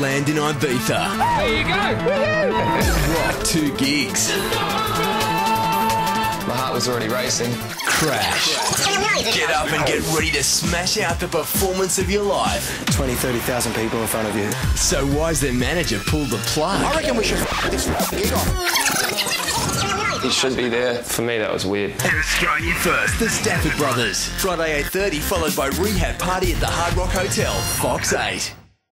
Land in Ibiza. There you go. Rock two gigs. My heart was already racing. Crash. Get up and get ready to smash out the performance of your life. 20, 30,000 people in front of you. So why is their manager pulled the plug? I reckon we should f- this gig off. He should be there. For me, that was weird. And Australia first, the Stafford Brothers. Friday 8.30 followed by Rehab Party at the Hard Rock Hotel, Fox 8.